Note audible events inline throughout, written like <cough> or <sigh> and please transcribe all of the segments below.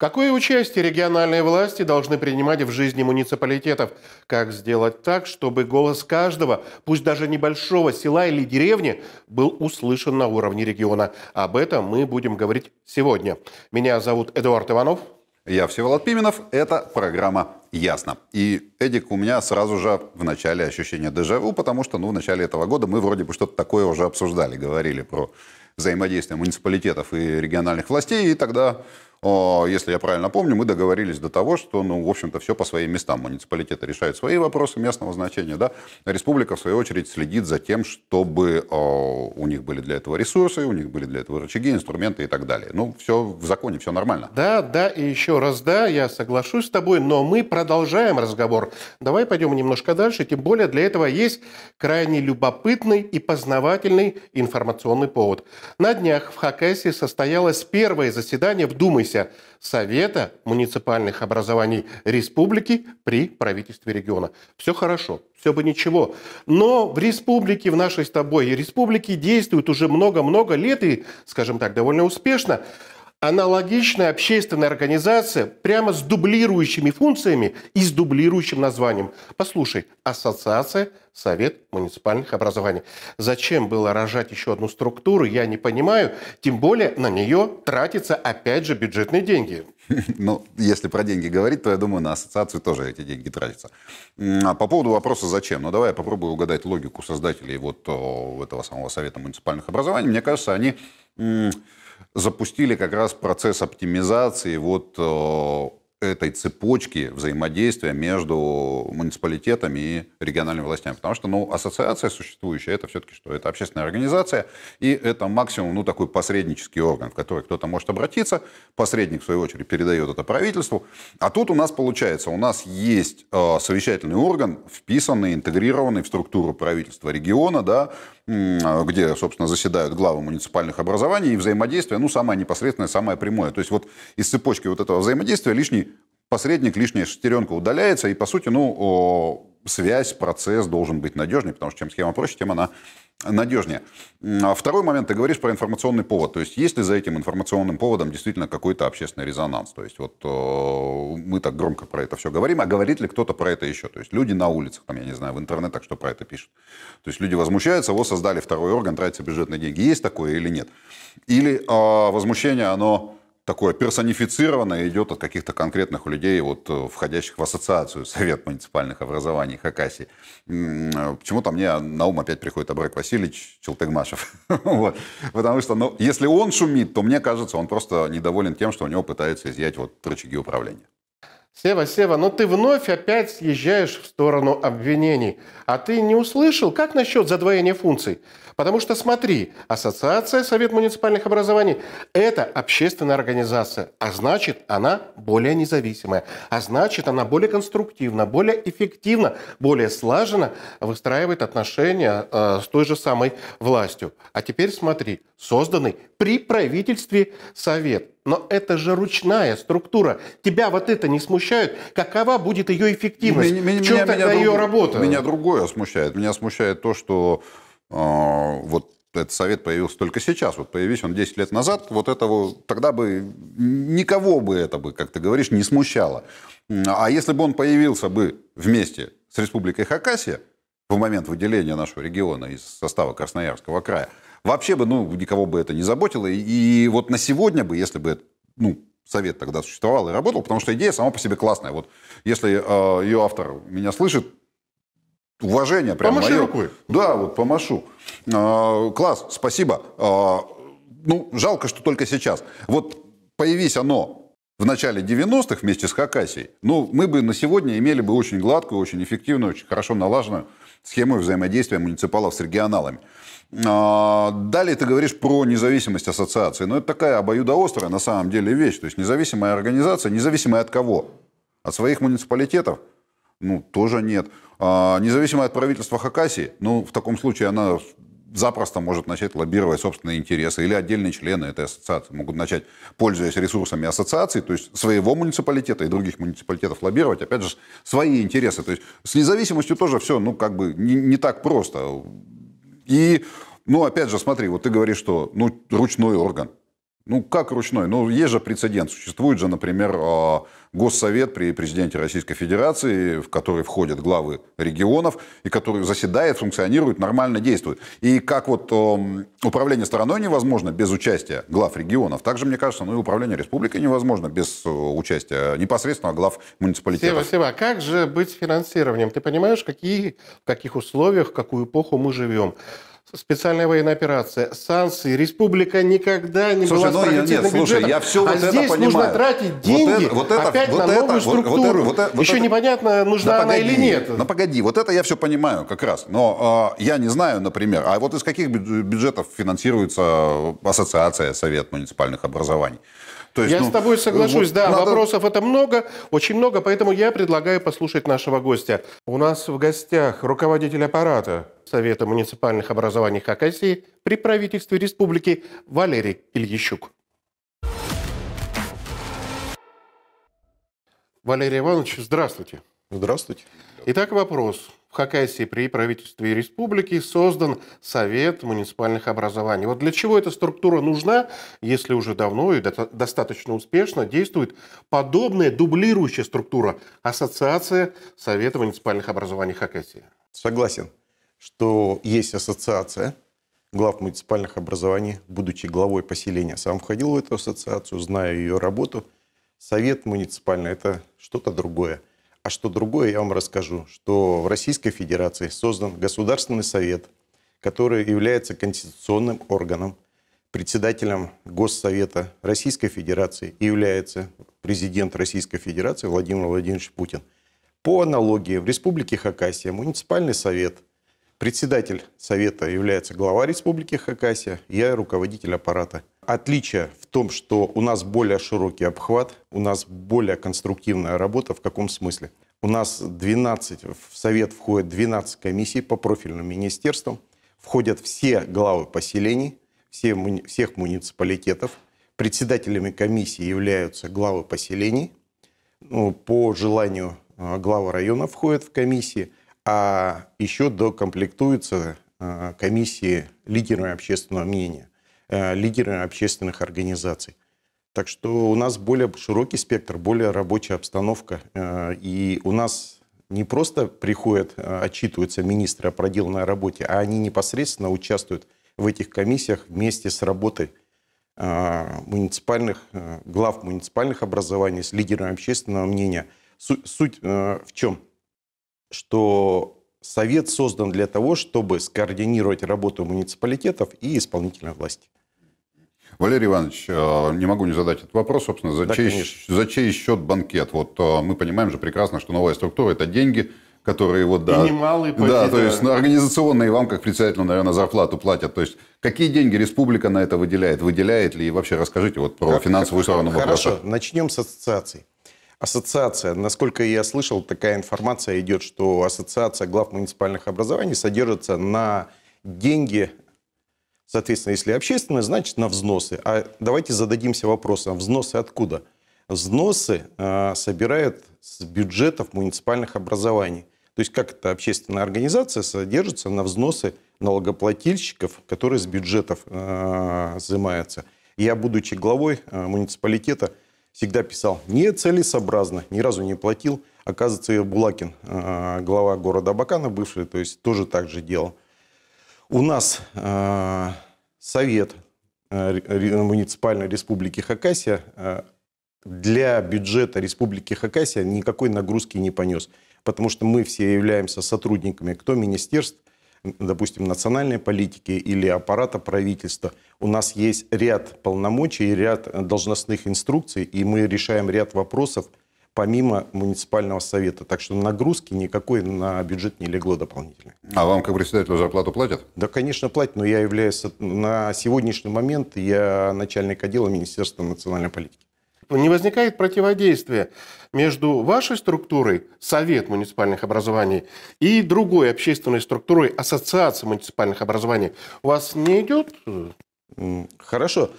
Какое участие региональные власти должны принимать в жизни муниципалитетов? Как сделать так, чтобы голос каждого, пусть даже небольшого села или деревни, был услышан на уровне региона? Об этом мы будем говорить сегодня. Меня зовут Эдуард Иванов. Я Всеволод Пименов. Это программа «Ясно». И, Эдик, у меня сразу же в начале ощущение дежавю, потому что ну, в начале этого года мы вроде бы что-то такое уже обсуждали, говорили про взаимодействие муниципалитетов и региональных властей, и тогда если я правильно помню, мы договорились до того, что, ну, в общем-то, все по своим местам. Муниципалитеты решают свои вопросы местного значения, да. Республика, в свою очередь, следит за тем, чтобы у них были для этого ресурсы, у них были для этого рычаги, инструменты и так далее. Ну, все в законе, все нормально. Да, да, и еще раз да, я соглашусь с тобой, но мы продолжаем разговор. Давай пойдем немножко дальше, тем более для этого есть крайне любопытный и познавательный информационный повод. На днях в Хакасии состоялось первое заседание в Думайсе являющегося Совета муниципальных образований республики при правительстве региона. Все хорошо, все бы ничего. Но в республике, в нашей с тобой республике действует уже много-много лет и, скажем так, довольно успешно аналогичная общественная организация прямо с дублирующими функциями и с дублирующим названием. Послушай, Ассоциация Совет муниципальных образований. Зачем было рожать еще одну структуру, я не понимаю. Тем более на нее тратятся опять же бюджетные деньги. <laughs> Ну, если про деньги говорить, то я думаю, на ассоциацию тоже эти деньги тратятся. А по поводу вопроса «зачем?», ну давай я попробую угадать логику создателей вот этого самого Совета муниципальных образований. Мне кажется, они запустили как раз процесс оптимизации вот этой цепочки взаимодействия между муниципалитетами и региональными властями. Потому что, ну, ассоциация существующая, это все-таки что? Это общественная организация, и это максимум, ну, такой посреднический орган, в который кто-то может обратиться, посредник, в свою очередь, передает это правительству. А тут у нас получается, у нас есть э, совещательный орган, вписанный, интегрированный в структуру правительства региона, да, где, собственно, заседают главы муниципальных образований, и взаимодействие, ну, самое непосредственное, самое прямое. То есть вот из цепочки вот этого взаимодействия лишний посредник, лишняя шестеренка удаляется, и, по сути, ну, связь, процесс должен быть надежнее, потому что чем схема проще, тем она надежнее. А второй момент, ты говоришь про информационный повод. То есть есть ли за этим информационным поводом действительно какой-то общественный резонанс? То есть вот мы так громко про это все говорим, а говорит ли кто-то про это еще? То есть люди на улицах, там, я не знаю, в интернетах что про это пишут. То есть люди возмущаются, вот создали второй орган, тратятся бюджетные деньги. Есть такое или нет? Или э, возмущение, оно такое персонифицированное идет от каких-то конкретных людей, вот, э, входящих в ассоциацию Совет муниципальных образований Хакасии. Э, почему-то мне на ум опять приходит Абрек Васильевич Челтыгмашев. <laughs> вот. Потому что, ну, если он шумит, то мне кажется, он просто недоволен тем, что у него пытаются изъять вот рычаги управления. Сева, Сева, но ты вновь опять съезжаешь в сторону обвинений. А ты не услышал, как насчет задвоения функций? Потому что смотри, Ассоциация Совет муниципальных образований – это общественная организация, а значит, она более независимая, а значит, она более конструктивна, более эффективно, более слаженно выстраивает отношения э, с той же самой властью. А теперь смотри, созданный при правительстве Совет. Но это же ручная структура. Тебя вот это не смущает? Какова будет ее эффективность? Меня, В чем меня, тогда меня ее друг... работа? Меня другое смущает. Меня смущает то, что а, вот этот совет появился только сейчас. Вот появись он 10 лет назад, вот этого тогда бы никого бы это бы, как ты говоришь, не смущало. А если бы он появился бы вместе с Республикой Хакасия в момент выделения нашего региона из состава Красноярского края, вообще бы ну, никого бы это не заботило. И вот на сегодня бы, если бы ну, совет тогда существовал и работал, потому что идея сама по себе классная. Вот если э, ее автор меня слышит, уважение прям Помаши мое. рукой. Да, вот помашу. А, класс, спасибо. А, ну, жалко, что только сейчас. Вот появись оно в начале 90-х вместе с Хакасией, ну, мы бы на сегодня имели бы очень гладкую, очень эффективную, очень хорошо налаженную схему взаимодействия муниципалов с регионалами. А, далее ты говоришь про независимость ассоциации. Но это такая обоюдоострая на самом деле вещь. То есть независимая организация, независимая от кого? От своих муниципалитетов? Ну, тоже нет. А, независимо от правительства Хакасии, ну, в таком случае она запросто может начать лоббировать собственные интересы. Или отдельные члены этой ассоциации могут начать, пользуясь ресурсами ассоциации, то есть своего муниципалитета и других муниципалитетов лоббировать, опять же, свои интересы. То есть с независимостью тоже все, ну, как бы не, не так просто. И, ну, опять же, смотри, вот ты говоришь, что, ну, ручной орган. Ну, как ручной? Ну, есть же прецедент. Существует же, например, а, Госсовет при президенте Российской Федерации, в который входят главы регионов, и который заседает, функционирует, нормально действует. И как вот э, управление страной невозможно без участия глав регионов, также, мне кажется, ну и управление республикой невозможно без э, участия непосредственно глав муниципалитетов. Сева, Сева, а как же быть с финансированием? Ты понимаешь, какие, в каких условиях, в какую эпоху мы живем? Специальная военная операция, санкции, республика никогда не слушай, была ну, нет, нет, слушай, я все а вот здесь это понимаю. нужно тратить деньги вот это, вот опять это, на вот новую это, структуру. Вот, вот, вот, Еще это, непонятно, нужна да она погоди, или нет. Ну погоди, вот это я все понимаю как раз. Но э, я не знаю, например, а вот из каких бюджетов финансируется ассоциация Совет муниципальных образований? То есть, я ну, с тобой соглашусь, вот, да, надо... вопросов это много, очень много, поэтому я предлагаю послушать нашего гостя. У нас в гостях руководитель аппарата Совета муниципальных образований Хакасии при правительстве республики Валерий Ильищук. Валерий Иванович, здравствуйте. Здравствуйте. Итак, вопрос. В Хакасии при правительстве республики создан Совет муниципальных образований. Вот для чего эта структура нужна, если уже давно и достаточно успешно действует подобная дублирующая структура Ассоциация Совета муниципальных образований Хакасии? Согласен, что есть ассоциация глав муниципальных образований. Будучи главой поселения, сам входил в эту ассоциацию, знаю ее работу. Совет муниципальный – это что-то другое – а что другое, я вам расскажу, что в Российской Федерации создан Государственный Совет, который является конституционным органом, председателем Госсовета Российской Федерации является президент Российской Федерации Владимир Владимирович Путин. По аналогии, в Республике Хакасия муниципальный совет, председатель совета является глава Республики Хакасия, я руководитель аппарата. Отличие в том, что у нас более широкий обхват, у нас более конструктивная работа. В каком смысле? У нас 12, в Совет входит 12 комиссий по профильным министерствам. Входят все главы поселений, все, всех муниципалитетов. Председателями комиссии являются главы поселений. Ну, по желанию а, главы района входят в комиссии, а еще докомплектуются а, комиссии лидерами общественного мнения. Э, лидеры общественных организаций. Так что у нас более широкий спектр, более рабочая обстановка. Э, и у нас не просто приходят, э, отчитываются министры о проделанной работе, а они непосредственно участвуют в этих комиссиях вместе с работой муниципальных, глав муниципальных образований, с лидерами общественного мнения. Суть в чем? Что Совет создан для того, чтобы скоординировать работу муниципалитетов и исполнительной власти. Валерий Иванович, э, не могу не задать этот вопрос, собственно, за, да, чей, за чей счет банкет? Вот э, мы понимаем же прекрасно, что новая структура – это деньги, которые вот, да, и немалые да, то есть ну, организационные вам, как председателю, наверное, зарплату платят. То есть какие деньги республика на это выделяет? Выделяет ли? И вообще расскажите вот про финансовую сторону вопроса. Хорошо, начнем с ассоциаций. Ассоциация, насколько я слышал, такая информация идет, что ассоциация глав муниципальных образований содержится на деньги Соответственно, если общественное, значит на взносы. А давайте зададимся вопросом, взносы откуда? Взносы э, собирают с бюджетов муниципальных образований. То есть как эта общественная организация содержится на взносы налогоплательщиков, которые с бюджетов э, взимаются. Я, будучи главой э, муниципалитета, всегда писал, нецелесообразно, ни разу не платил. Оказывается, Булакин, э, глава города Абакана, бывший, то есть тоже так же делал. У нас э, Совет э, муниципальной республики Хакасия э, для бюджета республики Хакасия никакой нагрузки не понес. Потому что мы все являемся сотрудниками кто министерств, допустим, национальной политики или аппарата правительства. У нас есть ряд полномочий, ряд должностных инструкций, и мы решаем ряд вопросов – помимо муниципального совета. Так что нагрузки никакой на бюджет не легло дополнительно. А вам как председателю зарплату платят? Да, конечно, платят, но я являюсь на сегодняшний момент я начальник отдела Министерства национальной политики. Не возникает противодействия между вашей структурой, Совет муниципальных образований, и другой общественной структурой, Ассоциация муниципальных образований. У вас не идет? Хорошо.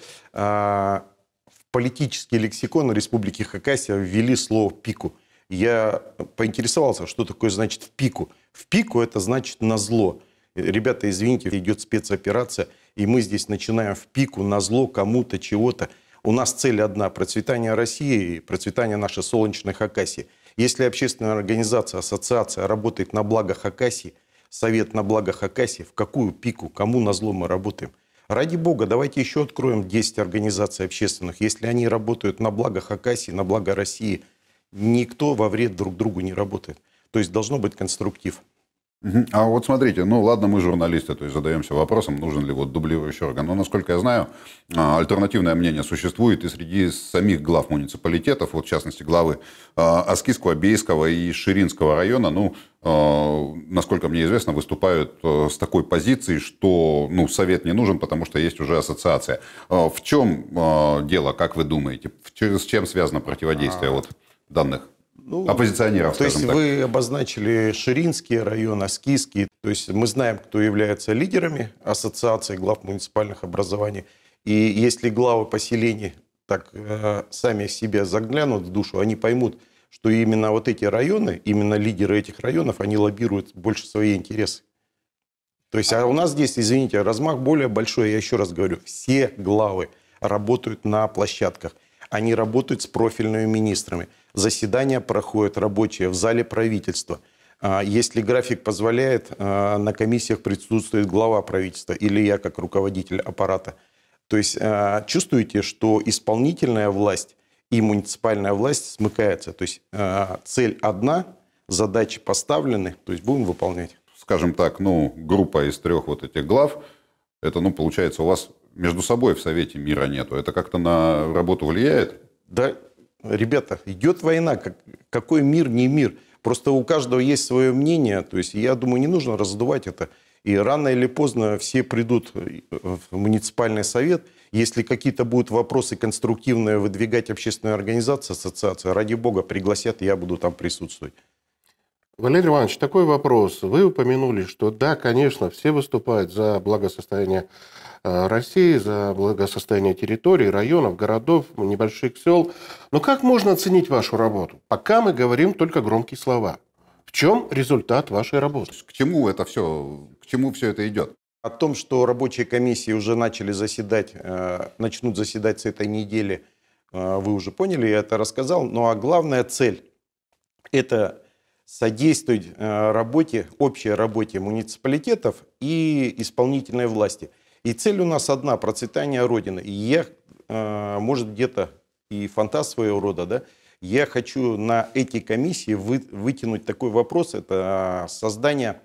Политический лексикон Республики Хакасия ввели слово «пику». Я поинтересовался, что такое значит «в пику». «В пику» это значит «на зло». Ребята, извините, идет спецоперация. и мы здесь начинаем в пику на зло кому-то, чего-то. У нас цель одна – процветание России и процветание нашей солнечной Хакасии. Если общественная организация, ассоциация работает на благо Хакасии, совет на благо Хакасии, в какую пику, кому на зло мы работаем? Ради бога, давайте еще откроем 10 организаций общественных. Если они работают на благо Хакасии, на благо России, никто во вред друг другу не работает. То есть должно быть конструктив. А вот смотрите, ну ладно, мы журналисты, то есть задаемся вопросом, нужен ли вот дублирующий орган. Но, насколько я знаю, а, альтернативное мнение существует и среди самих глав муниципалитетов, вот в частности главы а, Аскизского, Бейского и Ширинского района, ну, а, насколько мне известно, выступают с такой позицией, что ну, совет не нужен, потому что есть уже ассоциация. В чем дело, как вы думаете? С чем связано противодействие вот данных ну, оппозиционеров, То есть так. вы обозначили Ширинский район, Аскизский. То есть мы знаем, кто является лидерами ассоциации глав муниципальных образований. И если главы поселений так э, сами себе заглянут в душу, они поймут, что именно вот эти районы, именно лидеры этих районов, они лоббируют больше свои интересы. То есть а у нас здесь, извините, размах более большой, я еще раз говорю, все главы работают на площадках. Они работают с профильными министрами – Заседания проходят рабочие в зале правительства. А если график позволяет, а, на комиссиях присутствует глава правительства или я как руководитель аппарата. То есть а, чувствуете, что исполнительная власть и муниципальная власть смыкаются. То есть цель одна, задачи поставлены, то есть будем выполнять. Скажем так, ну, группа из трех вот этих глав, это, ну, получается, у вас между собой в Совете мира нету. Это как-то на работу влияет? Да, ребята, идет война, как, какой мир, не мир. Просто у каждого есть свое мнение, то есть я думаю, не нужно раздувать это. И рано или поздно все придут в муниципальный совет. Если какие-то будут вопросы конструктивные выдвигать общественная организация, ассоциация, ради бога, пригласят, я буду там присутствовать. Валерий Иванович, такой вопрос. Вы упомянули, что да, конечно, все выступают за благосостояние Э, России, за благосостояние территорий, районов, городов, небольших сел. Но как можно оценить вашу работу? Пока мы говорим только громкие слова. В чем результат вашей работы? К чему это все, к чему все это идет? О том, что рабочие комиссии уже начали заседать, э, начнут заседать с этой недели, э, вы уже поняли, я это рассказал. Ну а главная цель – это содействовать работе, общей работе муниципалитетов и исполнительной власти – и цель у нас одна – процветание Родины. И я, э, может, где-то и фантаз своего рода, да, я хочу на эти комиссии вы, вытянуть такой вопрос. Это создание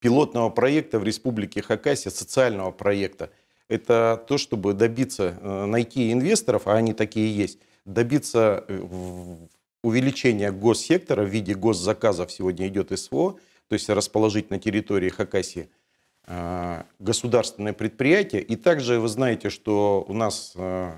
пилотного проекта в Республике Хакасия, социального проекта. Это то, чтобы добиться, э, найти инвесторов, а они такие есть, добиться э, увеличения госсектора в виде госзаказов, сегодня идет СВО, то есть расположить на территории Хакасии – государственное предприятие. И также вы знаете, что у нас э,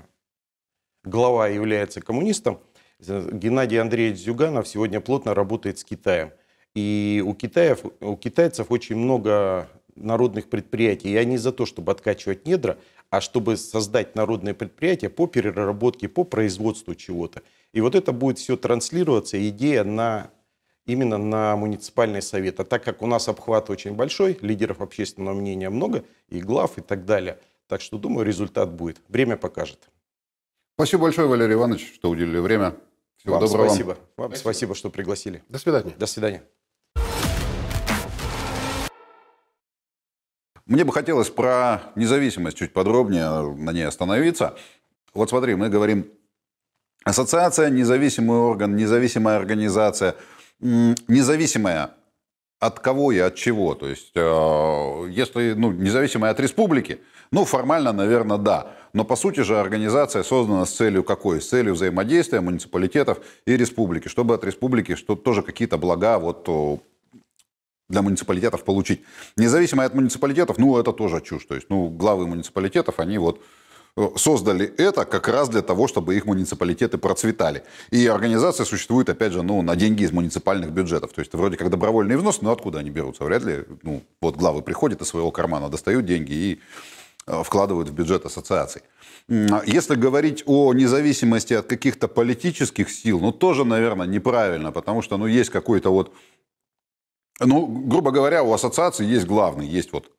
глава является коммунистом. Геннадий Андреевич Зюганов сегодня плотно работает с Китаем. И у, Китаев, у китайцев очень много народных предприятий. Я не за то, чтобы откачивать недра, а чтобы создать народные предприятия по переработке, по производству чего-то. И вот это будет все транслироваться, идея на именно на муниципальный совет. А так как у нас обхват очень большой, лидеров общественного мнения много, и глав, и так далее. Так что, думаю, результат будет. Время покажет. Спасибо большое, Валерий Иванович, что уделили время. Всего вам доброго. Спасибо. Вам, вам спасибо. спасибо, что пригласили. До свидания. До свидания. Мне бы хотелось про независимость чуть подробнее на ней остановиться. Вот смотри, мы говорим ассоциация, независимый орган, независимая организация – независимая от кого и от чего. То есть, э, если ну, независимая от республики, ну, формально, наверное, да. Но, по сути же, организация создана с целью какой? С целью взаимодействия муниципалитетов и республики, чтобы от республики что тоже какие-то блага вот для муниципалитетов получить. Независимо от муниципалитетов, ну, это тоже чушь. То есть, ну, главы муниципалитетов, они вот создали это как раз для того, чтобы их муниципалитеты процветали. И организация существует, опять же, ну, на деньги из муниципальных бюджетов. То есть вроде как добровольный взнос, но откуда они берутся? Вряд ли, ну, вот главы приходят из своего кармана, достают деньги и э, вкладывают в бюджет ассоциаций. Если говорить о независимости от каких-то политических сил, ну, тоже, наверное, неправильно, потому что, ну, есть какой-то вот, ну, грубо говоря, у ассоциации есть главный, есть вот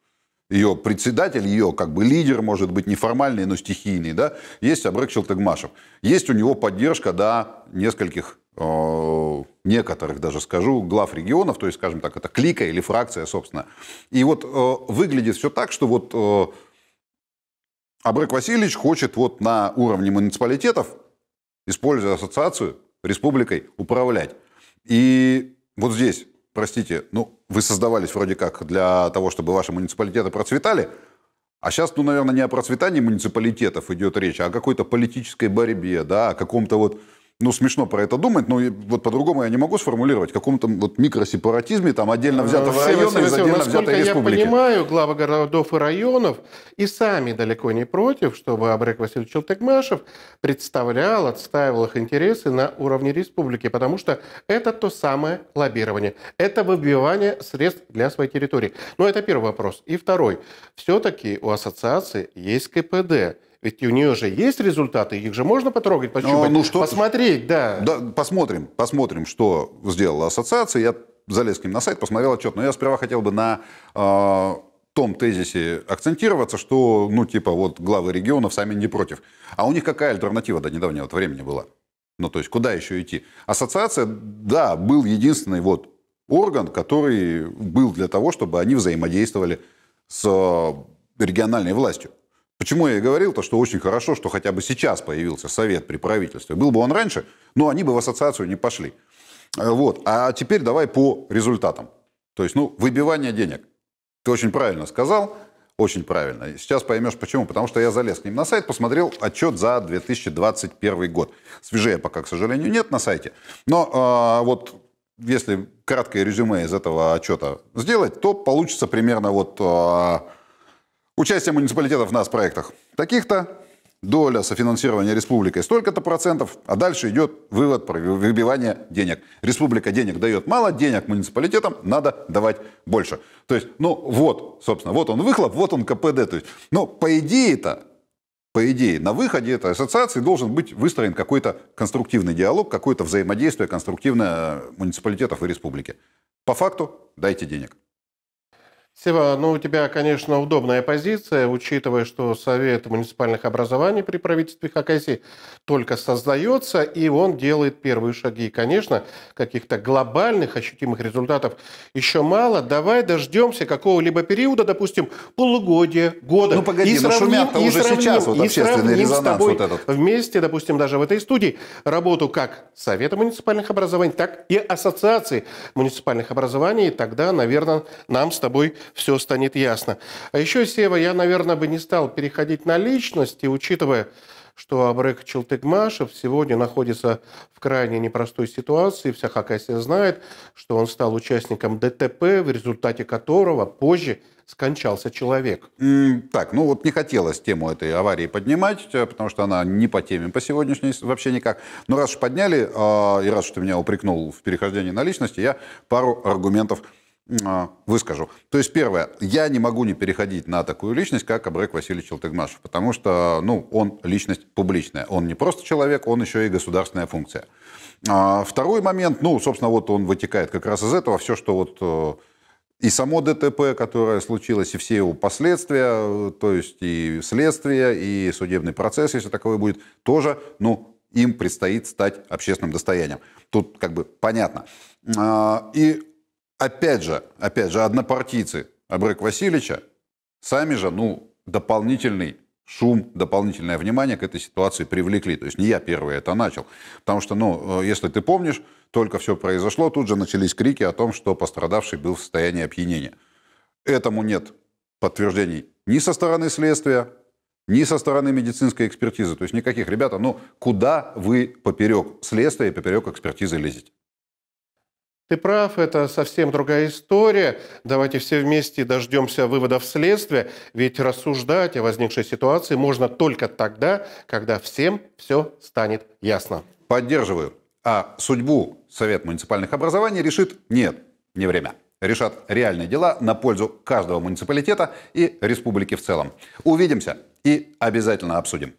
ее председатель, ее как бы лидер, может быть, неформальный, но стихийный, да, есть Абрек Челтыгмашев. Есть у него поддержка, да, нескольких, э, некоторых даже скажу, глав регионов, то есть, скажем так, это клика или фракция, собственно. И вот э, выглядит все так, что вот э, Абрек Васильевич хочет вот на уровне муниципалитетов, используя ассоциацию, республикой управлять. И вот здесь, простите, ну, вы создавались вроде как для того, чтобы ваши муниципалитеты процветали, а сейчас, ну, наверное, не о процветании муниципалитетов идет речь, а о какой-то политической борьбе, да, о каком-то вот ну, смешно про это думать, но вот по-другому я не могу сформулировать, каком-то вот микросепаратизме, там отдельно взятого Все, района из отдельно взятой я республики. понимаю, главы городов и районов и сами далеко не против, чтобы Абрек Васильевич Челтыгмашев представлял, отстаивал их интересы на уровне республики, потому что это то самое лоббирование, это выбивание средств для своей территории. Но это первый вопрос. И второй. Все-таки у ассоциации есть КПД. Ведь у нее же есть результаты, их же можно потрогать, пощупать, ну, что- посмотреть, да. Да, посмотрим, посмотрим, что сделала ассоциация. Я залез к ним на сайт, посмотрел отчет. Но я сперва хотел бы на э, том тезисе акцентироваться, что, ну, типа, вот главы регионов сами не против. А у них какая альтернатива до недавнего вот времени была? Ну, то есть, куда еще идти? Ассоциация, да, был единственный вот орган, который был для того, чтобы они взаимодействовали с э, региональной властью. Почему я и говорил, то, что очень хорошо, что хотя бы сейчас появился совет при правительстве. Был бы он раньше, но они бы в ассоциацию не пошли. Э, Вот. А теперь давай по результатам. То есть, ну, выбивание денег. Ты очень правильно сказал, очень правильно. Сейчас поймешь почему. Потому что я залез к ним на сайт, посмотрел отчет за 2021 год. Свежее пока, к сожалению, нет на сайте. Но а, вот если краткое резюме из этого отчета сделать, то получится примерно вот а, Участие муниципалитетов в нас проектах таких-то, доля софинансирования республикой столько-то процентов, а дальше идет вывод про выбивание денег. Республика денег дает мало, денег муниципалитетам надо давать больше. То есть, ну вот, собственно, вот он выхлоп, вот он КПД. То есть, ну, по идее-то, по идее, на выходе этой ассоциации должен быть выстроен какой-то конструктивный диалог, какое-то взаимодействие конструктивное муниципалитетов и республики. По факту дайте денег. Сева, ну у тебя, конечно, удобная позиция, учитывая, что Совет муниципальных образований при правительстве Хакасии только создается, и он делает первые шаги. Конечно, каких-то глобальных ощутимых результатов еще мало. Давай дождемся какого-либо периода, допустим, полугодия, года. Ну, погоди, и ну, шумят-то и уже сравним- сейчас вот общественный сравним резонанс тобой вот этот. вместе, допустим, даже в этой студии работу как Совета муниципальных образований, так и Ассоциации муниципальных образований. И тогда, наверное, нам с тобой все станет ясно. А еще, Сева, я, наверное, бы не стал переходить на личности, учитывая, что Абрек Челтыгмашев сегодня находится в крайне непростой ситуации. Вся Хакасия знает, что он стал участником ДТП, в результате которого позже скончался человек. Так, ну вот не хотелось тему этой аварии поднимать, э, потому что она не по теме по сегодняшней вообще никак. Но раз уж подняли, а, и раз уж ты меня упрекнул в перехождении на личности, я пару аргументов выскажу. То есть первое, я не могу не переходить на такую личность, как Абрек Васильевич Челтыгмашев, потому что ну, он личность публичная. Он не просто человек, он еще и государственная функция. А, Второй момент, ну, собственно, вот он вытекает как раз из этого, все, что вот э, и само ДТП, которое случилось, и все его последствия, э, то есть и следствие, и судебный процесс, если таковой будет, тоже, ну, им предстоит стать общественным достоянием. Тут как бы понятно. А, И опять же, опять же, однопартийцы Абрек Васильевича сами же, ну, дополнительный шум, дополнительное внимание к этой ситуации привлекли. То есть не я первый это начал. Потому что, ну, э, если ты помнишь, только все произошло, тут же начались крики о том, что пострадавший был в состоянии опьянения. Этому нет подтверждений ни со стороны следствия, ни со стороны медицинской экспертизы. То есть никаких. Ребята, ну куда вы поперек следствия и поперек экспертизы лезете? Ты прав, это совсем другая история. Давайте все вместе дождемся выводов следствия, ведь рассуждать о возникшей ситуации можно только тогда, когда всем все станет ясно. Поддерживаю. А судьбу Совет муниципальных образований решит нет, не время. Решат реальные дела на пользу каждого муниципалитета и республики в целом. Увидимся и обязательно обсудим.